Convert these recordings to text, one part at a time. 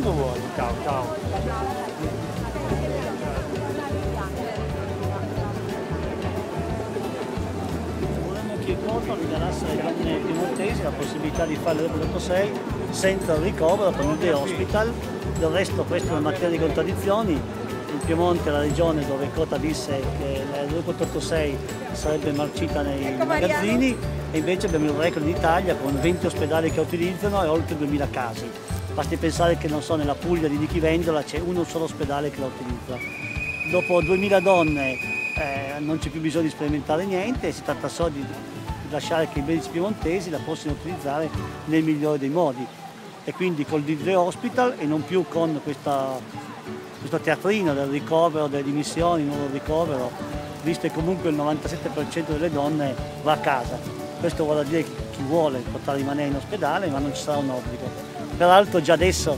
quando vuoi. Ciao, ciao. Vorremmo che il Porto regalasse alle donne piemontesi la possibilità di fare l'886 senza il ricovero con il day hospital. Del resto questa è una materia di contraddizioni. Il Piemonte è la regione dove Cota disse che l'886 sarebbe marcita nei magazzini e invece abbiamo il record in Italia con 20 ospedali che la utilizzano e oltre 2000 casi. Basti pensare che non so, nella Puglia di Nichivendola c'è uno solo ospedale che la utilizza. Dopo 2000 donne eh, non c'è più bisogno di sperimentare niente, si tratta solo di lasciare che i medici piemontesi la possano utilizzare nel migliore dei modi e quindi col DJ Hospital e non più con questa, questo teatrino del ricovero, delle dimissioni, nuovo ricovero, visto che comunque il 97% delle donne va a casa. Questo vuole dire che chi vuole potrà rimanere in ospedale ma non ci sarà un obbligo. Peraltro già adesso,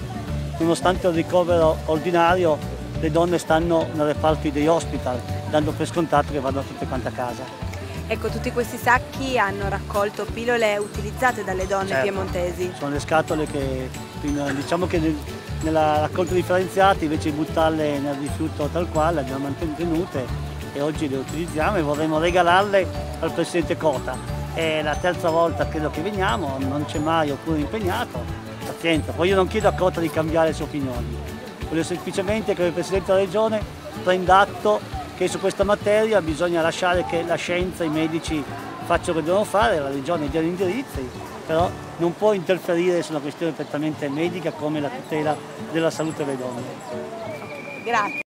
nonostante il ricovero ordinario, le donne stanno nei reparti dei hospital, dando per scontato che vanno tutte quante a casa. Ecco, tutti questi sacchi hanno raccolto pillole utilizzate dalle donne Certo. piemontesi. Sono le scatole che diciamo che nel- nella raccolta differenziata invece di buttarle nel rifiuto tal quale le abbiamo mantenute e oggi le utilizziamo e vorremmo regalarle al Presidente Cota. È la terza volta credo che veniamo, non c'è mai oppure impegnato. Pazienza, poi io non chiedo a Cota di cambiare le sue opinioni, voglio semplicemente che il Presidente della Regione prenda atto che su questa materia bisogna lasciare che la scienza, i medici facciano quello che devono fare, la Regione dia gli indirizzi, però non può interferire su una questione prettamente medica come la tutela della salute delle donne. Grazie.